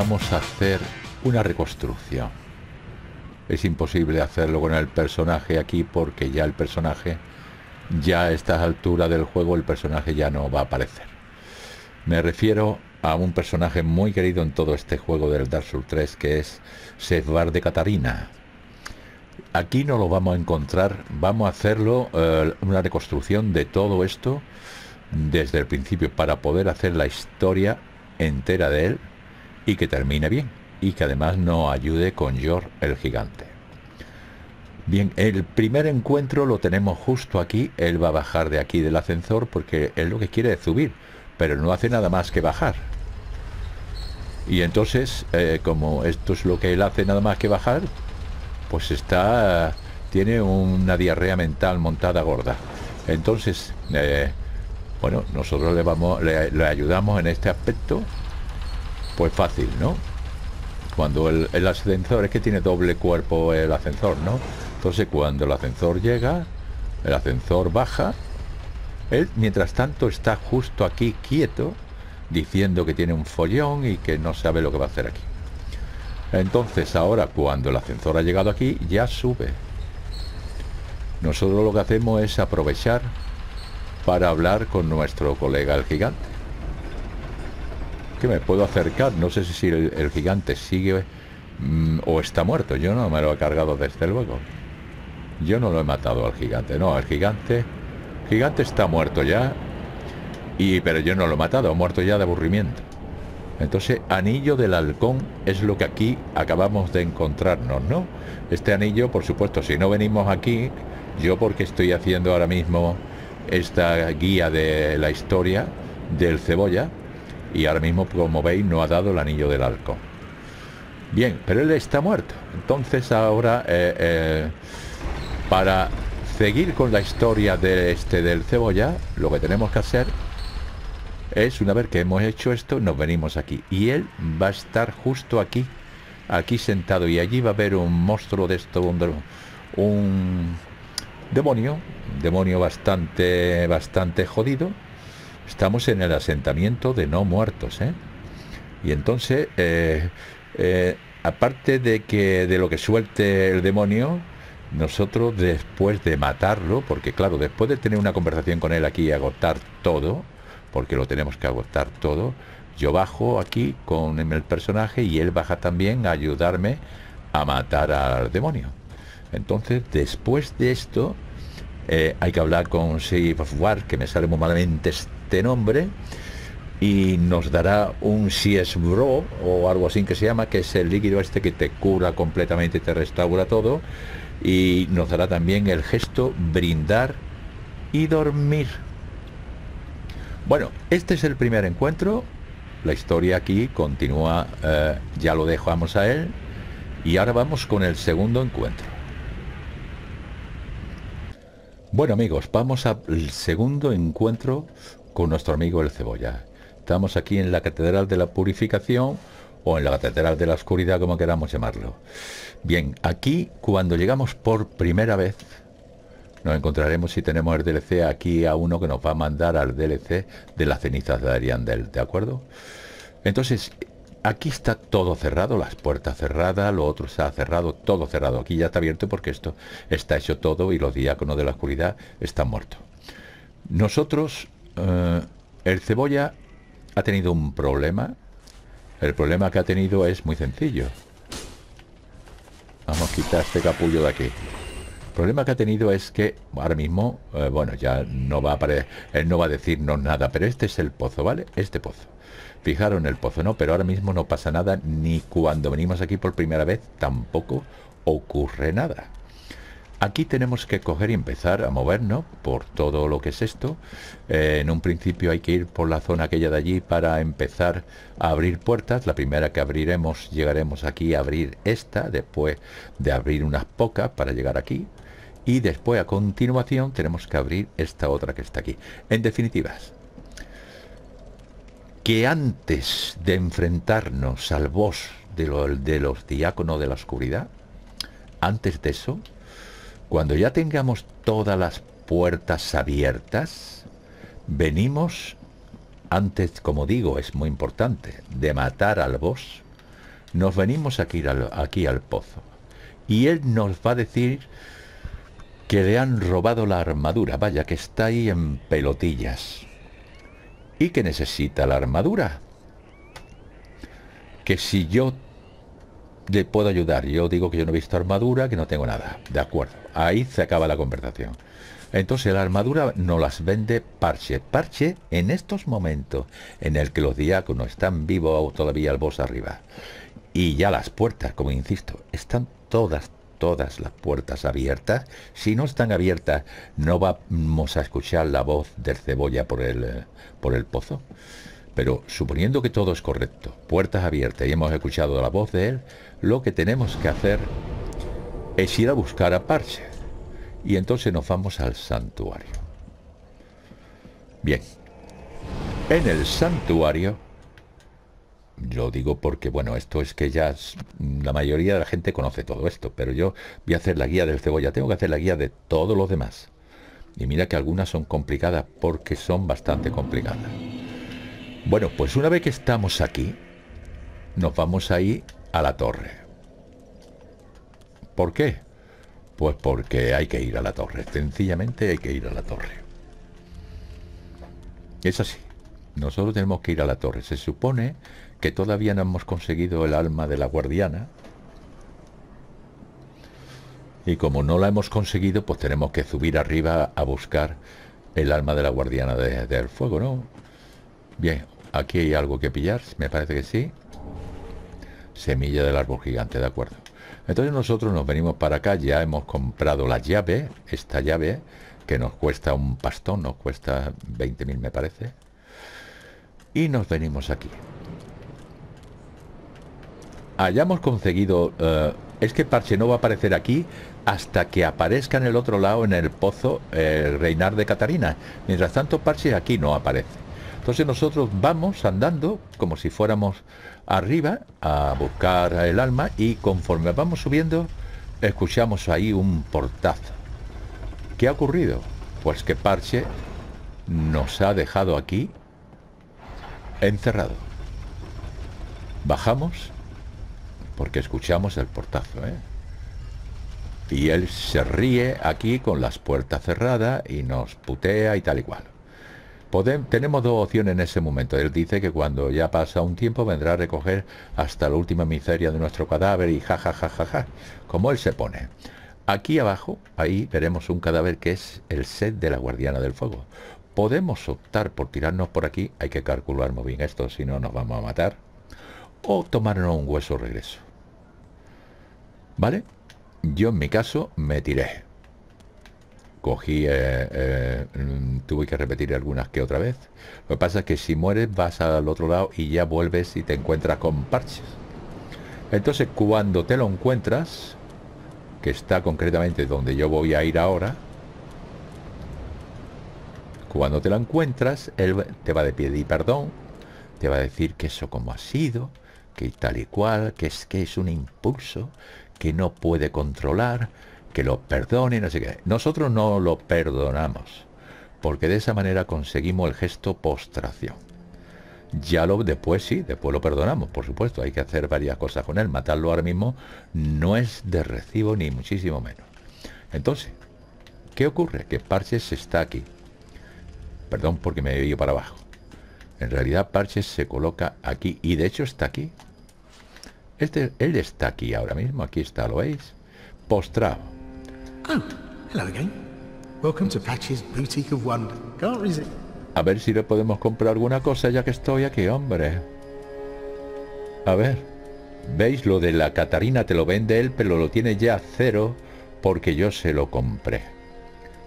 vamos a hacer una reconstrucción. Es imposible hacerlo con el personaje aquí porque ya el personaje, ya a estas alturas del juego, el personaje ya no va a aparecer. Me refiero a un personaje muy querido en todo este juego del Dark Souls 3 que es Sefbar de Catarina. Aquí no lo vamos a encontrar, vamos a hacerlo eh, una reconstrucción de todo esto desde el principio para poder hacer la historia entera de él y que termine bien y que además nos ayude con Yor el gigante. Bien, el primer encuentro lo tenemos justo aquí, él va a bajar de aquí del ascensor porque él lo que quiere es subir, pero no hace nada más que bajar. Y entonces, eh, como esto es lo que él hace nada más que bajar, pues está, tiene una diarrea mental montada gorda. Entonces, eh, bueno, nosotros le vamos, le, ayudamos en este aspecto, pues fácil, ¿no? Cuando el, ascensor es que tiene doble cuerpo el ascensor, ¿no? Entonces cuando el ascensor llega, el ascensor baja, él mientras tanto está justo aquí quieto, diciendo que tiene un follón y que no sabe lo que va a hacer aquí. Entonces ahora cuando el ascensor ha llegado aquí, ya sube. Nosotros lo que hacemos es aprovechar para hablar con nuestro colega el gigante. Que me puedo acercar, no sé si el, gigante sigue mm, o está muerto. Yo no me lo he cargado desde luego. Yo no lo he matado al gigante, no, el gigante... gigante está muerto ya. Y, pero yo no lo he matado, muerto ya de aburrimiento. Entonces, anillo del halcón es lo que aquí acabamos de encontrarnos, ¿no? Este anillo, por supuesto, si no venimos aquí, yo porque estoy haciendo ahora mismo esta guía de la historia del cebolla y ahora mismo como veis no ha dado el anillo del halcón. Bien pero él está muerto. Entonces ahora eh, eh, para seguir con la historia de este del cebolla lo que tenemos que hacer es una vez que hemos hecho esto nos venimos aquí. Y él va a estar justo aquí aquí sentado. Y allí va a haber un monstruo de esto un demonio, demonio bastante, bastante jodido. Estamos en el asentamiento de no muertos, ¿eh? Y entonces, eh, eh, aparte de que de lo que suelte el demonio, nosotros después de matarlo, porque claro, después de tener una conversación con él aquí y agotar todo, porque lo tenemos que agotar todo, yo bajo aquí con el personaje y él baja también a ayudarme a matar al demonio. Entonces, después de esto, eh, hay que hablar con of War, que me sale muy malamente nombre, y nos dará un CS Bro o algo así que se llama, que es el líquido este que te cura completamente, te restaura todo, y nos dará también el gesto brindar y dormir. Bueno, este es el primer encuentro. La historia aquí continúa, eh, ya lo dejamos a él. Y ahora vamos con el segundo encuentro. Bueno amigos, vamos al segundo encuentro con nuestro amigo el Cebolla. Estamos aquí en la Catedral de la Purificación o en la Catedral de la Oscuridad, como queramos llamarlo. Bien, aquí cuando llegamos por primera vez, nos encontraremos si tenemos el DLC aquí a uno que nos va a mandar al DLC de las cenizas de Ariandel, ¿de acuerdo? Entonces, Aquí está todo cerrado, las puertas cerradas, lo otro está cerrado, todo cerrado. Aquí ya está abierto porque esto está hecho todo y los diáconos de la oscuridad están muertos. Nosotros, eh, el cebolla ha tenido un problema. El problema que ha tenido es muy sencillo. Vamos a quitar este capullo de aquí. El problema que ha tenido es que ahora mismo, eh, bueno, ya no va a aparecer, él no va a decirnos nada, pero este es el pozo, ¿vale? Este pozo. Fijaron el pozo, ¿no? Pero ahora mismo no pasa nada, ni cuando venimos aquí por primera vez tampoco ocurre nada. Aquí tenemos que coger y empezar a movernos por todo lo que es esto. Eh, en un principio hay que ir por la zona aquella de allí para empezar a abrir puertas. La primera que abriremos, llegaremos aquí a abrir esta, después de abrir unas pocas para llegar aquí. Y después a continuación tenemos que abrir esta otra que está aquí. En definitivas, que antes de enfrentarnos al boss de, de los diáconos de la oscuridad, antes de eso, cuando ya tengamos todas las puertas abiertas, venimos antes, como digo, es muy importante, de matar al boss, nos venimos aquí al, aquí al pozo. Y él nos va a decir que le han robado la armadura, vaya, que está ahí en pelotillas. Y que necesita la armadura. Que si yo le puedo ayudar, yo digo que yo no he visto armadura, que no tengo nada. De acuerdo, ahí se acaba la conversación. Entonces la armadura no las vende Parche. Parche en estos momentos en el que los diáconos están vivos todavía el boss arriba. Y ya las puertas, como insisto, están todas, todas las puertas abiertas. Si no están abiertas, no vamos a escuchar la voz del cebolla por el, por el pozo. Pero suponiendo que todo es correcto, puertas abiertas y hemos escuchado la voz de él, lo que tenemos que hacer es ir a buscar a Parche. Y entonces nos vamos al santuario. Bien. En el santuario, yo digo porque, bueno, esto es que ya la mayoría de la gente conoce todo esto, pero yo voy a hacer la guía del cebolla, tengo que hacer la guía de todos los demás. Y mira que algunas son complicadas porque son bastante complicadas. Bueno, pues una vez que estamos aquí, nos vamos a ir a la torre. ¿Por qué? Pues porque hay que ir a la torre. Sencillamente hay que ir a la torre. Es así. Nosotros tenemos que ir a la torre. Se supone que todavía no hemos conseguido el alma de la guardiana. Y como no la hemos conseguido, pues tenemos que subir arriba a buscar el alma de la guardiana del fuego, ¿no? Bien, aquí hay algo que pillar, me parece que sí. Semilla del árbol gigante, de acuerdo. Entonces nosotros nos venimos para acá, ya hemos comprado la llave, esta llave, que nos cuesta un pastón, nos cuesta 20.000 me parece. Y nos venimos aquí. Hayamos conseguido... Eh, es que Parche no va a aparecer aquí hasta que aparezca en el otro lado, en el pozo, el reinar de Catarina. Mientras tanto, Parche aquí no aparece. Entonces nosotros vamos andando como si fuéramos arriba a buscar el alma y conforme vamos subiendo escuchamos ahí un portazo. ¿Qué ha ocurrido? Pues que Parche nos ha dejado aquí encerrado. Bajamos porque escuchamos el portazo, ¿eh? Y él se ríe aquí con las puertas cerradas y nos putea y tal y cual tenemos dos opciones en ese momento. Él dice que cuando ya pasa un tiempo vendrá a recoger hasta la última miseria de nuestro cadáver y ja, ja, ja, ja, ja, como él se pone. Aquí abajo, ahí veremos un cadáver que es el set de la guardiana del fuego. Podemos optar por tirarnos por aquí, hay que calcular muy bien esto, si no nos vamos a matar, o tomarnos un hueso regreso. ¿Vale? Yo en mi caso me tiré cogí, eh, eh, tuve que repetir algunas que otra vez. Lo que pasa es que si mueres vas al otro lado y ya vuelves y te encuentras con parches. Entonces cuando te lo encuentras, que está concretamente donde yo voy a ir ahora, cuando te lo encuentras, él te va a pedir perdón, te va a decir que eso como ha sido, que tal y cual, que es que es un impulso que no puede controlar, que lo perdone, no sé qué. Nosotros no lo perdonamos, porque de esa manera conseguimos el gesto postración. Ya lo después sí, después lo perdonamos, por supuesto, hay que hacer varias cosas con él. Matarlo ahora mismo no es de recibo ni muchísimo menos. Entonces, ¿qué ocurre? Que Parches está aquí. Perdón porque me he ido para abajo. En realidad Parches se coloca aquí y de hecho está aquí. Este, él está aquí ahora mismo, aquí está, ¿lo veis? Postrado A ver si le podemos comprar alguna cosa ya que estoy aquí, hombre. A ver. ¿Veis? Lo de la Catarina te lo vende él, pero lo tiene ya a cero porque yo se lo compré.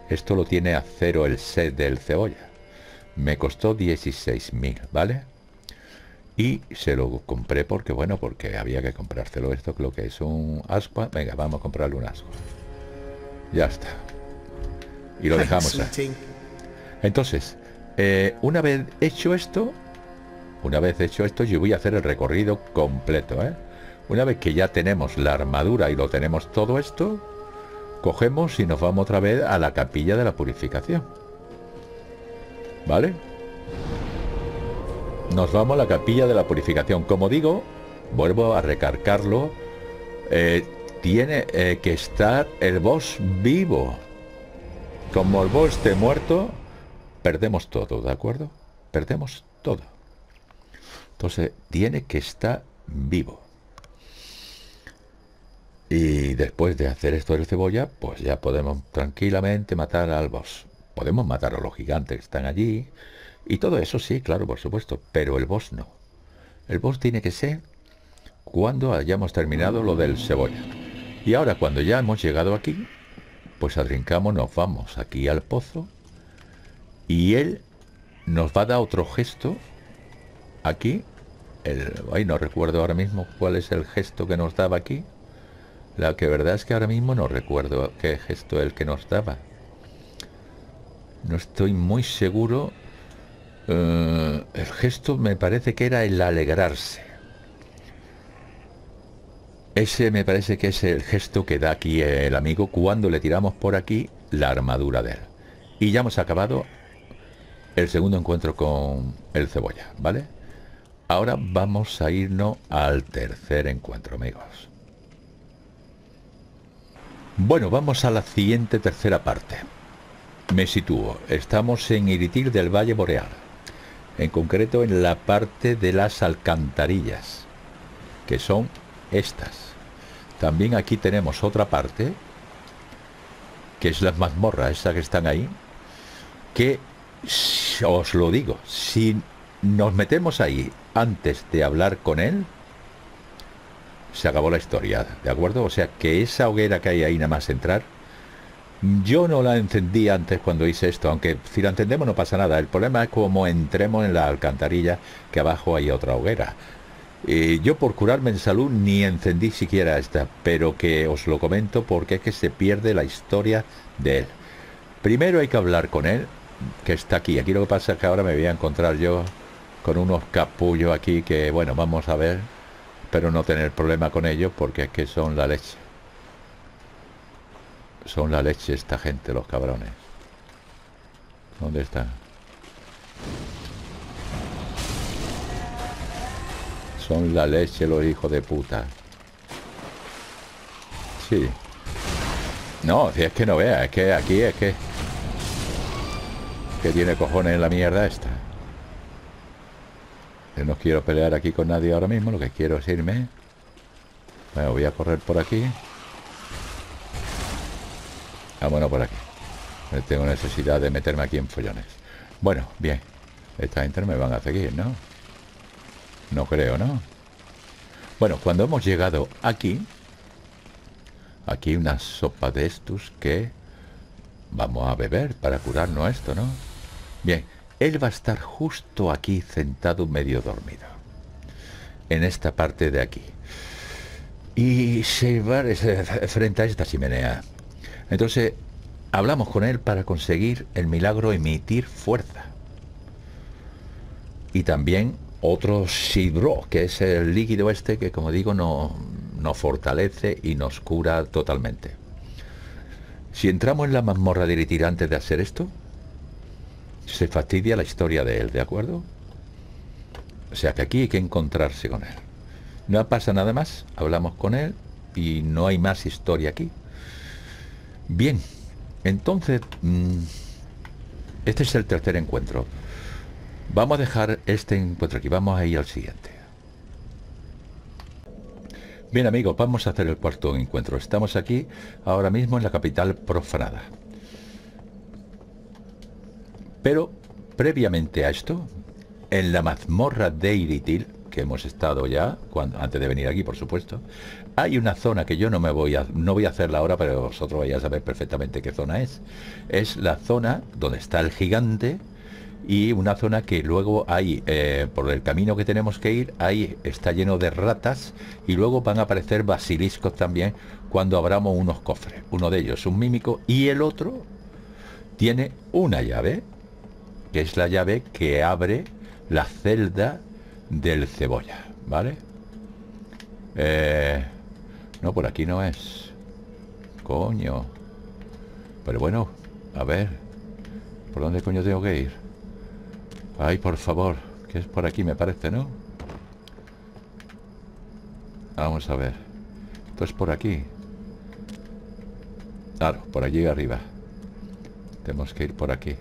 Esto lo tiene a cero el set del cebolla. Me costó 16.000, ¿vale? Y se lo compré porque, bueno, porque había que comprárselo. Esto creo que es un ascua. Venga, vamos a comprarle un ascua. Ya está. Y lo dejamos ahí. Entonces, eh, una vez hecho esto, una vez hecho esto, yo voy a hacer el recorrido completo. ¿eh? Una vez que ya tenemos la armadura y lo tenemos todo esto, cogemos y nos vamos otra vez a la capilla de la purificación. ¿Vale? nos vamos a la capilla de la purificación. Como digo, vuelvo a recargarlo. Eh, tiene eh, que estar el boss vivo. Como el boss esté muerto, perdemos todo, ¿de acuerdo? Perdemos todo. Entonces, tiene que estar vivo. Y después de hacer esto del cebolla, pues ya podemos tranquilamente matar al boss. Podemos matar a los gigantes que están allí. Y todo eso sí, claro, por supuesto. Pero el boss no. El boss tiene que ser cuando hayamos terminado lo del cebolla. Y ahora cuando ya hemos llegado aquí, pues adrincamos, nos vamos aquí al pozo. Y él nos va a dar otro gesto. Aquí. Ay, no recuerdo ahora mismo cuál es el gesto que nos daba aquí. La que verdad es que ahora mismo no recuerdo qué gesto el que nos daba. No estoy muy seguro. Eh, el gesto me parece que era el alegrarse. Ese me parece que es el gesto que da aquí el amigo cuando le tiramos por aquí la armadura de él. Y ya hemos acabado el segundo encuentro con el cebolla, ¿vale? Ahora vamos a irnos al tercer encuentro, amigos. Bueno, vamos a la siguiente tercera parte. Me sitúo. Estamos en Iritil del Valle Boreal. En concreto en la parte de las alcantarillas, que son estas. También aquí tenemos otra parte, que es las mazmorras, esas que están ahí, que, os lo digo, si nos metemos ahí antes de hablar con él, se acabó la historia, ¿de acuerdo? O sea que esa hoguera que hay ahí nada más entrar, yo no la encendí antes cuando hice esto, aunque si la encendemos no pasa nada. El problema es como entremos en la alcantarilla, que abajo hay otra hoguera. Y yo por curarme en salud ni encendí siquiera esta, pero que os lo comento porque es que se pierde la historia de él. Primero hay que hablar con él, que está aquí. Aquí lo que pasa es que ahora me voy a encontrar yo con unos capullos aquí que, bueno, vamos a ver Espero no tener problema con ellos porque es que son la leche. Son la leche esta gente, los cabrones. ¿Dónde están? Son la leche los hijos de puta. Sí. No, si es que no vea, es que aquí es que... Que tiene cojones en la mierda esta. Yo no quiero pelear aquí con nadie ahora mismo, lo que quiero es irme. Voy a correr por aquí. Ah, bueno, por aquí. Tengo necesidad de meterme aquí en follones. Bueno, bien. Esta gente me van a seguir, ¿no? No creo, ¿no? Bueno, cuando hemos llegado aquí, aquí una sopa de estos que vamos a beber para curarnos esto, ¿no? Bien, él va a estar justo aquí sentado medio dormido. En esta parte de aquí. Y se va frente a esta chimenea. Entonces, hablamos con él para conseguir el milagro emitir fuerza. Y también otro sidro, que es el líquido este que, como digo, nos fortalece y nos cura totalmente. Si entramos en la mazmorra de Iritir antes de hacer esto, se fastidia la historia de él, ¿de acuerdo? O sea que aquí hay que encontrarse con él. No pasa nada más, hablamos con él y no hay más historia aquí. Bien, entonces, mm, este es el tercer encuentro. Vamos a dejar este encuentro aquí, vamos a ir al siguiente. Bien amigos, vamos a hacer el cuarto encuentro. Estamos aquí ahora mismo en la capital profanada. Pero previamente a esto, en la mazmorra de Iritil, que hemos estado ya, antes de venir aquí, por supuesto, hay una zona que yo no me voy a, no voy a hacerla ahora, pero vosotros vais a saber perfectamente qué zona es. Es la zona donde está el gigante y una zona que luego hay, eh, por el camino que tenemos que ir, ahí está lleno de ratas y luego van a aparecer basiliscos también cuando abramos unos cofres. Uno de ellos un mímico y el otro tiene una llave que es la llave que abre la celda del cebolla, ¿vale? Eh, no, por aquí no es. Coño. Pero bueno, a ver. ¿Por dónde coño tengo que ir? Ay, por favor. Que es por aquí, me parece, ¿no? Vamos a ver. Esto es por aquí. Claro, por allí arriba. Tenemos que ir por aquí.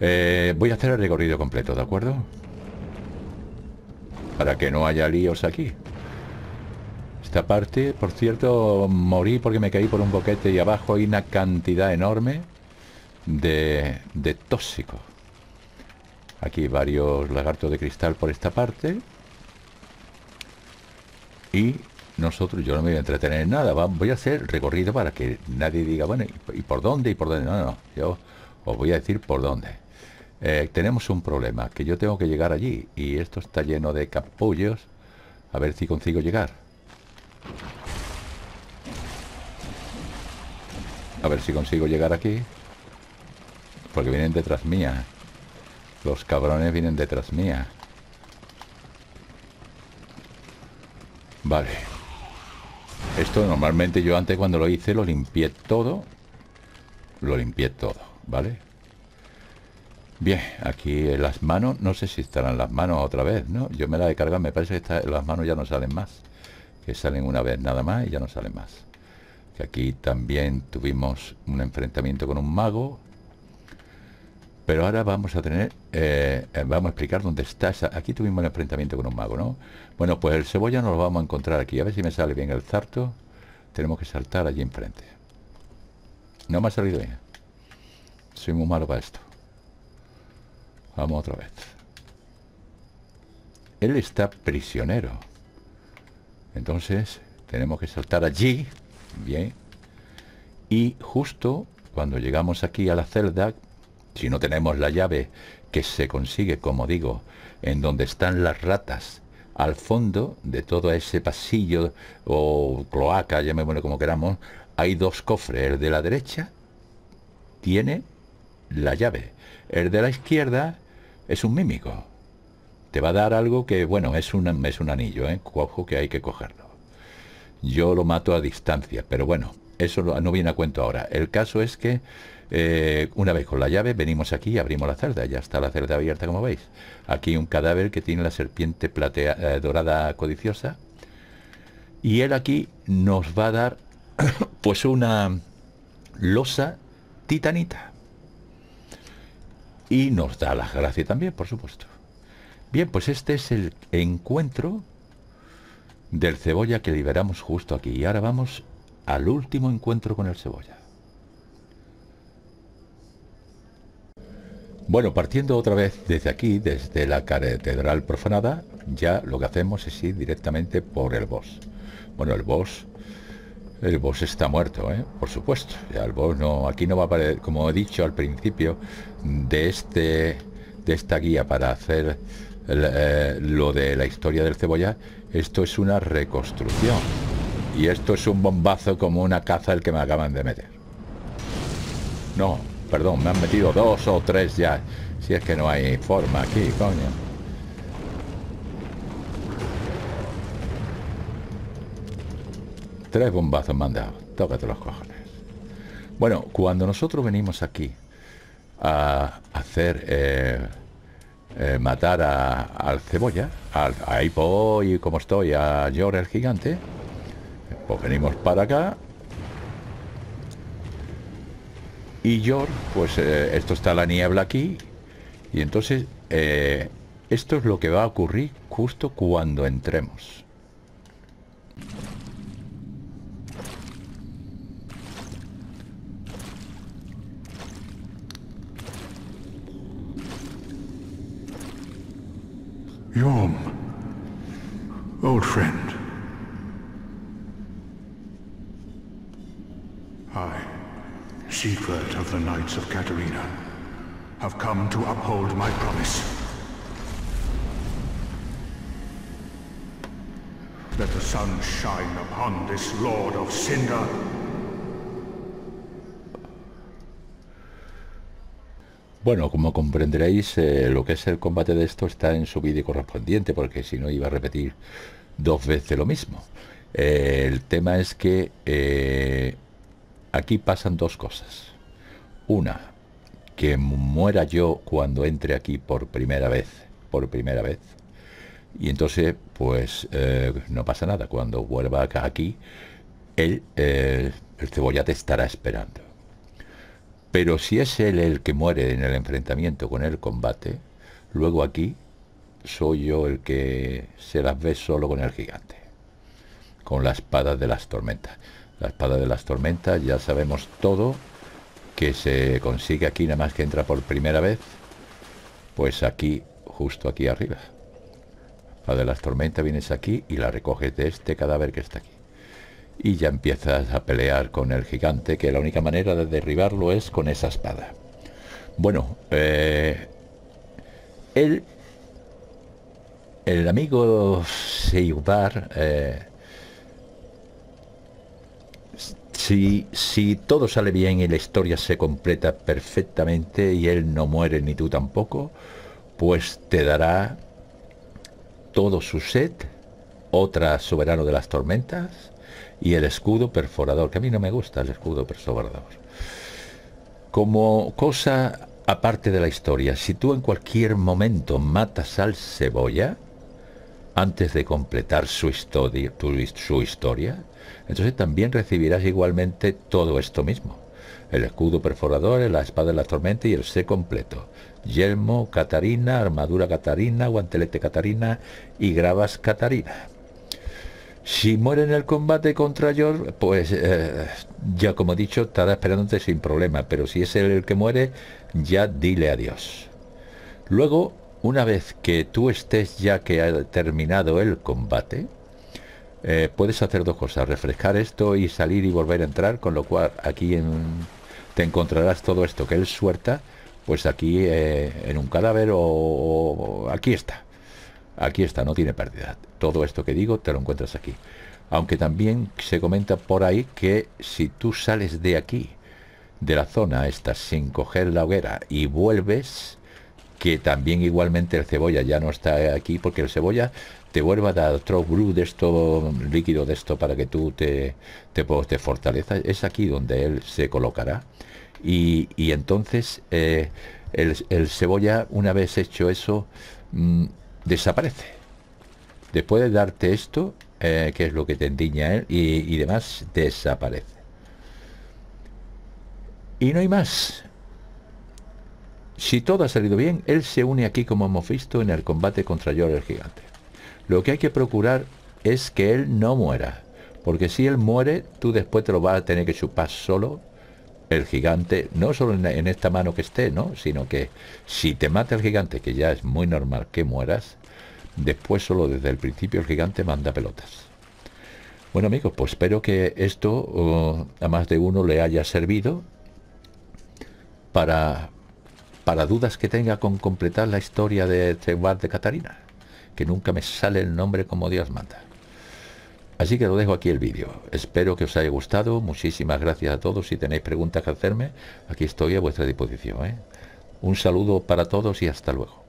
Eh, voy a hacer el recorrido completo, ¿de acuerdo? Para que no haya líos aquí. Esta parte, por cierto, morí porque me caí por un boquete y abajo hay una cantidad enorme de, de tóxico. Aquí varios lagartos de cristal por esta parte. Y nosotros, yo no me voy a entretener en nada, voy a hacer recorrido para que nadie diga, bueno, ¿y por dónde? ¿Y por dónde? No, no, yo os voy a decir por dónde. Eh, tenemos un problema, que yo tengo que llegar allí y esto está lleno de capullos. A ver si consigo llegar. A ver si consigo llegar aquí. Porque vienen detrás mía. Los cabrones vienen detrás mía. Vale. Esto normalmente yo antes cuando lo hice lo limpié todo. Lo limpié todo, ¿vale? Bien, aquí en las manos, no sé si estarán las manos otra vez, ¿no? Yo me la he cargado, me parece que las manos ya no salen más. Que salen una vez nada más y ya no salen más. Que aquí también tuvimos un enfrentamiento con un mago. Pero ahora vamos a tener, eh, eh, vamos a explicar dónde está esa... Aquí tuvimos un enfrentamiento con un mago, ¿no? Bueno, pues el cebolla nos lo vamos a encontrar aquí. A ver si me sale bien el zarto. Tenemos que saltar allí enfrente. No me ha salido bien. Soy muy malo para esto. Vamos otra vez. Él está prisionero. Entonces, tenemos que saltar allí. Bien. Y justo cuando llegamos aquí a la celda, si no tenemos la llave que se consigue, como digo, en donde están las ratas, al fondo de todo ese pasillo o cloaca, llamémoslo como queramos, hay dos cofres. El de la derecha tiene la llave. El de la izquierda es un mímico. Te va a dar algo que, bueno, es, un es un anillo, ¿eh? Cojo que hay que cogerlo. Yo lo mato a distancia, pero bueno, eso no viene a cuento ahora. El caso es que eh, una vez con la llave, venimos aquí y abrimos la celda. Ya está la celda abierta, como veis. Aquí un cadáver que tiene la serpiente platea, eh, dorada codiciosa. Y él aquí nos va a dar pues una losa titanita. Y nos da las gracias también, por supuesto. Bien, pues este es el encuentro del cebolla que liberamos justo aquí. Y ahora vamos al último encuentro con el cebolla. Bueno, partiendo otra vez desde aquí, desde la catedral profanada, ya lo que hacemos es ir directamente por el boss. Bueno, el boss, el boss está muerto, ¿eh? por supuesto. Ya el boss no, aquí no va a aparecer, como he dicho al principio de este, de esta guía para hacer eh, lo de la historia del cebolla, esto es una reconstrucción. Y esto es un bombazo como una caza el que me acaban de meter. No, Perdón, me han metido dos o tres ya. Si es que no hay forma aquí, coño. Tres bombazos me han dado. Tócate los cojones. Bueno, cuando nosotros venimos aquí a hacer... Eh, eh, matar al cebolla, al, a Hippo y como estoy, a Yor el gigante, pues venimos para acá Y yo, pues eh, esto está la niebla aquí. Y entonces eh, esto es lo que va a ocurrir justo cuando entremos. Yom, old friend. Bueno, como comprenderéis, eh, lo que es el combate de esto está en su vídeo correspondiente, porque si no iba a repetir dos veces lo mismo. Eh, el tema es que eh, aquí pasan dos cosas. Una, que muera yo cuando entre aquí por primera vez, por primera vez. Y entonces, pues eh, no pasa nada. Cuando vuelva acá aquí, él, eh, el cebolla te estará esperando. Pero si es él el que muere en el enfrentamiento con el combate, luego aquí soy yo el que se las ve solo con el gigante, con la espada de las tormentas. La espada de las tormentas, ya sabemos todo, que se consigue aquí nada más que entra por primera vez, pues aquí, justo aquí arriba. La de las tormentas vienes aquí y la recoges de este cadáver que está aquí. Y ya empiezas a pelear con el gigante, que la única manera de derribarlo es con esa espada. Bueno, eh, él, el amigo Seudar, eh, si, todo sale bien y la historia se completa perfectamente y él no muere ni tú tampoco, pues te dará todo su set, otra soberano de las tormentas y el escudo perforador, que a mí no me gusta el escudo perforador. Como cosa aparte de la historia, si tú en cualquier momento matas al cebolla, antes de completar su historia, entonces también recibirás igualmente todo esto mismo. El escudo perforador, la espada de la tormenta y el C completo. Yelmo, Catarina, armadura Catarina, guantelete Catarina y gravas Catarina. Si muere en el combate contra Yor, pues eh, ya como he dicho, estará esperándote sin problema, pero si es él el que muere, ya dile adiós. Luego, una vez que tú estés ya que ha terminado el combate, eh, puedes hacer dos cosas, refrescar esto y salir y volver a entrar, con lo cual aquí te encontrarás todo esto que él suelta, pues aquí eh, en un cadáver o, aquí está. Aquí está, no tiene pérdida. Todo esto que digo te lo encuentras aquí. Aunque también se comenta por ahí que si tú sales de aquí, de la zona esta, sin coger la hoguera y vuelves, que también igualmente el cebolla ya no está aquí, porque el cebolla te vuelva a dar otro brew de esto, líquido de esto, para que tú te, te, te fortalezas. Es aquí donde él se colocará y, entonces eh, el, cebolla, una vez hecho eso, mm, desaparece. Después de darte esto, eh, que es lo que te endiña él, y, demás, desaparece. Y no hay más. Si todo ha salido bien, él se une aquí, como hemos visto, en el combate contra Yor el gigante. Lo que hay que procurar es que él no muera. Porque si él muere, tú después te lo vas a tener que chupar solo el gigante, no solo en, esta mano que esté, ¿no? Sino que si te mata el gigante, que ya es muy normal que mueras, después solo desde el principio el gigante manda pelotas. Bueno amigos, pues espero que esto a más de uno le haya servido para, para dudas que tenga con completar la historia de Trewar de Catarina, que nunca me sale el nombre como Dios manda. Así que lo dejo aquí el vídeo. Espero que os haya gustado. Muchísimas gracias a todos. Si tenéis preguntas que hacerme, aquí estoy a vuestra disposición. ¿eh? Un saludo para todos y hasta luego.